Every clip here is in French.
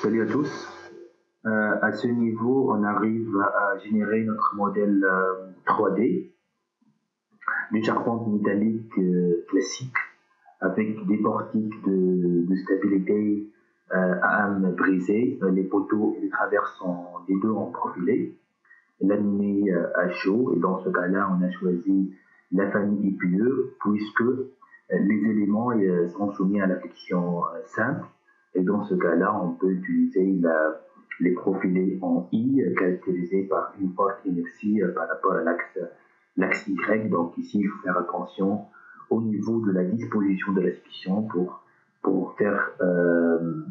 Salut à tous. Euh, à ce niveau, on arrive à générer notre modèle 3D d'une charpente métallique euh, classique avec des portiques de, stabilité euh, à âme brisée. Les poteaux et les traverses sont les deux en profilé, laminés à chaud. Et dans ce cas-là, on a choisi la famille IPE puisque les éléments sont soumis à la flexion simple et dans ce cas-là, on peut utiliser les profilés en I caractérisés par une forte inertie euh, par rapport à l'axe Y. Donc ici, il faut faire attention au niveau de la disposition de la section pour, pour faire euh,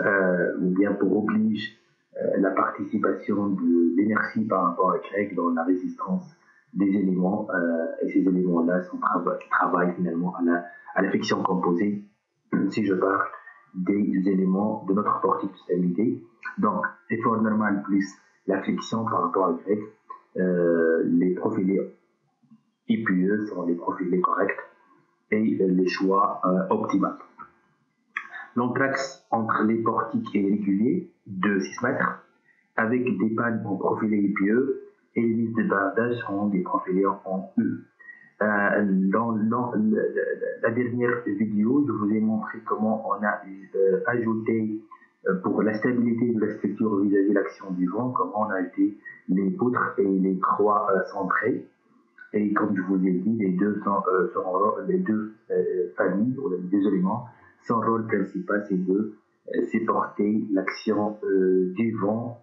euh, ou bien pour obliger la participation de l'inertie par rapport à Y dans la résistance des éléments et ces éléments-là travaillent finalement à la, à la friction composée si je parle des éléments de notre portique de stabilité. Donc, effort normal plus la flexion par rapport à Y, euh, les profilés IPE sont les profilés corrects et les choix euh, optimaux. L'entraxe entre les portiques est régulier de 6 mètres avec des pannes en profilé IPE et les listes de bardage sont des profilés en U. Euh, dans, la dernière vidéo, je vous ai montré comment on a euh, ajouté euh, pour la stabilité de la structure vis-à-vis de l'action du vent, comment on a ajouté les poutres et les croix centrées. Et comme je vous ai dit, les deux, familles, ou les deux éléments, son rôle principal, c'est de supporter l'action du vent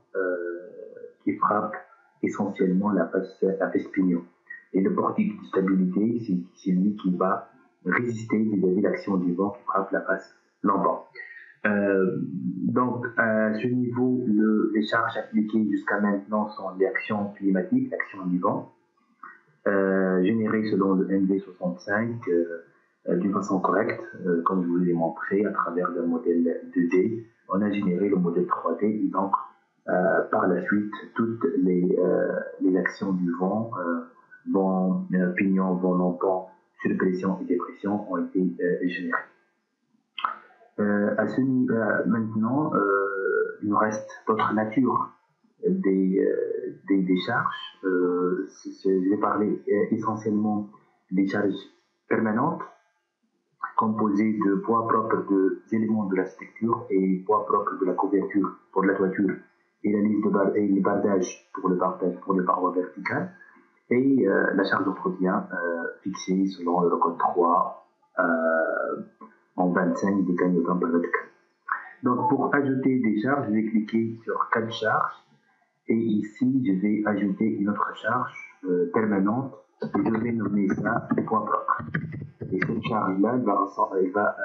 qui frappe essentiellement la face, la pignon. Et le portique de stabilité, c'est lui qui va résister vis-à-vis de l'action du vent qui frappe la face lambant. Euh, donc, à ce niveau, les charges appliquées jusqu'à maintenant sont les actions climatiques, l'action du vent, euh, générées selon le MV65 euh, d'une façon correcte, comme je vous l'ai montré à travers le modèle 2D. On a généré le modèle 3D et donc, par la suite, toutes les, les actions du vent pignon, vont longtemps, pression et dépression ont été euh, générés. Euh, à ce niveau, euh, maintenant, il nous reste d'autres natures des, des, des charges. je vais parler essentiellement des charges permanentes composées de poids propres des éléments de la structure et poids propres de la couverture pour la toiture et la liste de bar et le bardage pour le bardage pour les parois verticales et euh, la charge d'entretien euh, fixée selon le code 3 euh, en 25 décanotants par mètre Donc pour ajouter des charges, je vais cliquer sur 4 charges. Et ici je vais ajouter une autre charge permanente. Et je vais nommer ça point propre. Et cette charge-là, elle, va,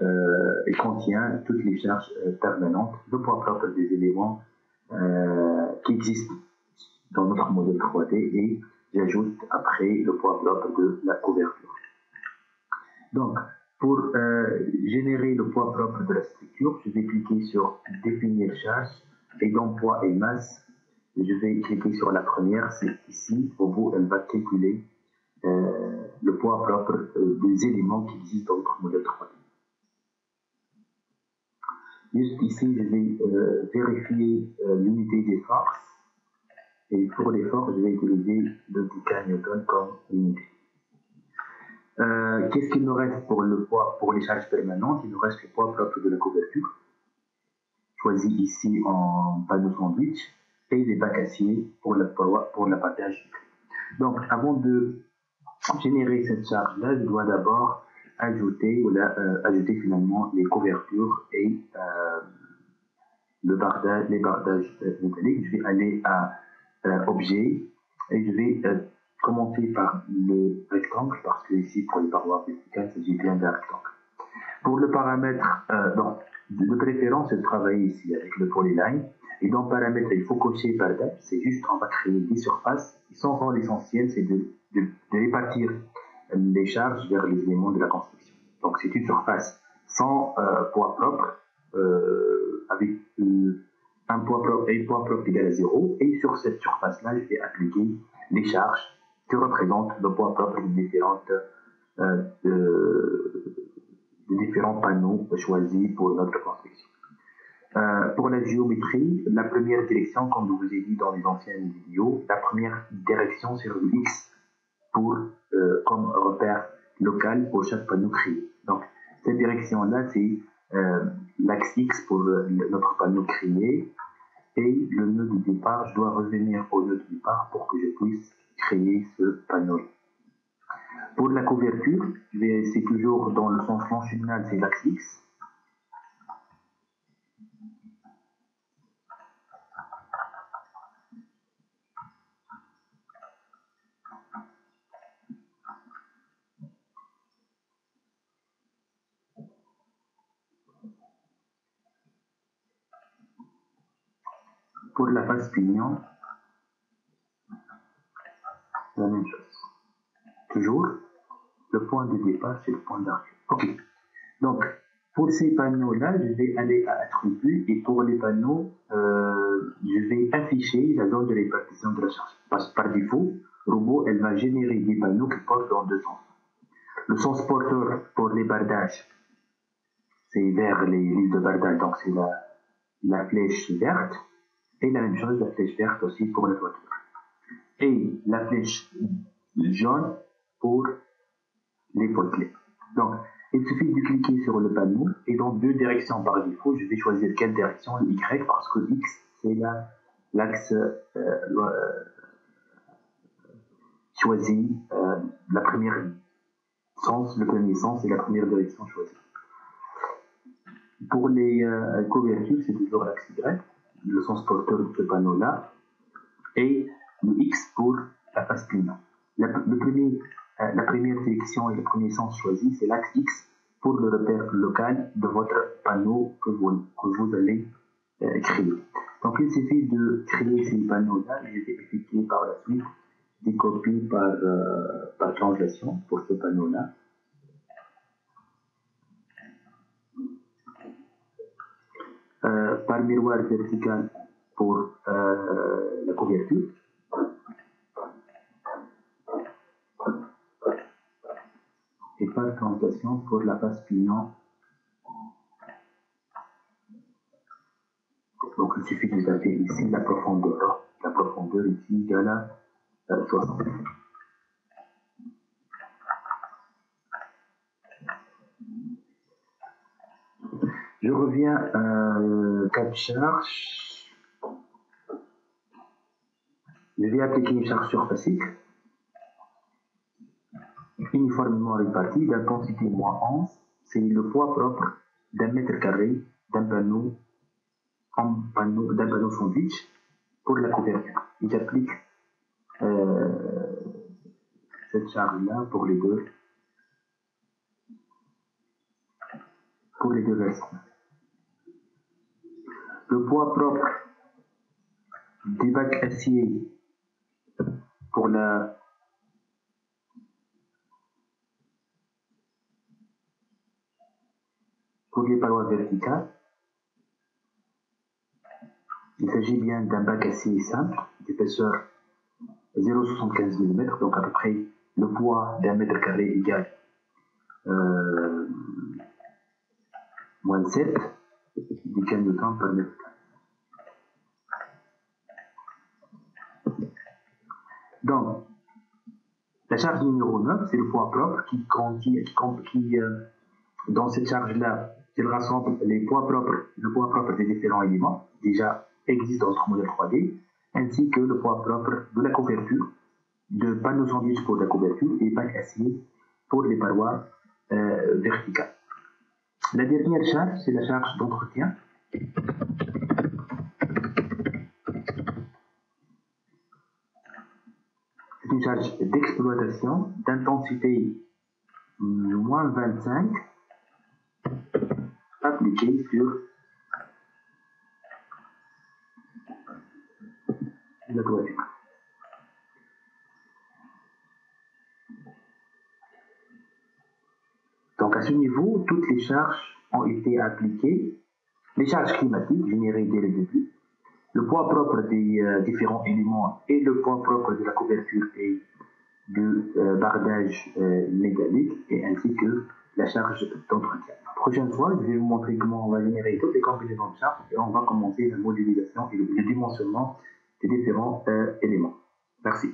elle contient toutes les charges permanentes, le point propre des éléments qui existent dans notre modèle 3D et j'ajoute après le poids propre de la couverture. Donc, pour euh, générer le poids propre de la structure, je vais cliquer sur définir charge et poids et masse, je vais cliquer sur la première, c'est ici, au bout, elle va calculer euh, le poids propre euh, des éléments qui existent dans notre modèle 3D. Juste ici, je vais vérifier l'unité des forces et pour l'effort, je vais utiliser le Newton comme unité. Euh, Qu'est-ce qu'il nous reste pour le poids, pour les charges permanentes? Il nous reste le poids propre de la couverture, choisi ici en panneau sandwich, et les bacs aciers pour, le pour l'appâtage. Donc, avant de générer cette charge-là, je dois d'abord ajouter, ou euh, ajouter finalement les couvertures et euh, le bardage, les bardages métalliques. Je vais aller à objet et je vais euh, commencer par le rectangle parce que ici pour les parois verticales il s'agit bien d'un rectangle. Pour le paramètre, euh, de préférence, c'est de travailler ici avec le polyline. Et dans paramètres, il faut cocher par date. C'est juste, on va créer des surfaces. Ils sont l'essentiel, c'est de, de, répartir les charges vers les éléments de la construction. Donc, c'est une surface sans poids propre, avec un poids propre et poids propre égal à 0. Et sur cette surface-là, je vais appliquer les charges qui représentent le poids propre des, différentes, euh, différents panneaux choisis pour notre construction. Euh, pour la géométrie, la première direction, comme je vous ai dit dans les anciennes vidéos, la première direction c'est le X pour, euh, comme repère local pour chaque panneau créé. Donc, cette direction-là, c'est euh, l'axe X pour notre panneau créé et le nœud de départ, je dois revenir au nœud de départ pour que je puisse créer ce panneau. Pour la couverture, c'est toujours dans le sens longitudinal, c'est l'axe X. Pour la face pignon, la même chose. Toujours, le point de départ, c'est le point d'arrivée. Ok. Donc, pour ces panneaux-là, je vais aller à attributs et pour les panneaux, euh, je vais afficher la zone de répartition de la charge. Parce que par défaut, robot, elle va générer des panneaux qui portent dans deux sens. Le sens porteur pour les bardages, c'est vers les listes de bardage, donc c'est la, la flèche verte. Et la même chose, la flèche verte aussi pour la voiture. Et la flèche jaune pour les clés. Donc, il suffit de cliquer sur le panneau et dans deux directions par défaut, je vais choisir quelle direction, Y, parce que X, c'est l'axe euh, euh, choisi, euh, la première sens, le premier sens et la première direction choisie. Pour les couvertures, c'est toujours l'axe Y le sens porteur de ce panneau-là, et le X pour la face client. La, le euh, la première sélection et le premier sens choisi, c'est l'axe X pour le repère local de votre panneau que vous, que vous allez euh, créer. Donc il suffit de créer ces panneaux-là, je vais effectuer par la suite des copies par, euh, par translation pour ce panneau-là. Euh, par miroir vertical pour euh, la couverture. Et par translation pour la face pignon. Donc il suffit de taper ici la profondeur. La profondeur ici égale à 60. Je reviens à cas de charge. Je vais appliquer une charge surfacique uniformément répartie d'intensité moins 11. C'est le poids propre d'un mètre carré d'un panneau, d'un panneau sandwich pour la couverture. J'applique euh, cette charge-là pour les deux pour les deux versions le poids propre du bac acier pour la les parois verticales. Il s'agit bien d'un bac acier simple d'épaisseur 0,75 mm, donc à peu près le poids d'un mètre carré égal euh, moins 7 temps Donc, la charge numéro 9, c'est le poids propre qui contient, qui, euh, dans cette charge-là, il rassemble les poids propres, le poids propre des différents éléments déjà existent dans notre modèle 3D, ainsi que le poids propre de la couverture, de panneaux sandwich pour la couverture et bac acier pour les parois euh, verticales. La dernière charge, c'est la charge d'entretien. C'est une charge d'exploitation d'intensité moins 25 appliquée sur la toiture. Donc à ce niveau, toutes les charges ont été appliquées. Les charges climatiques générées dès le début, le poids propre des euh, différents éléments et le poids propre de la couverture et du euh, bardage euh, métallique, et ainsi que la charge d'entretien. prochaine fois, je vais vous montrer comment on va générer toutes les combinaisons de charges et on va commencer la modélisation et le dimensionnement des différents euh, éléments. Merci.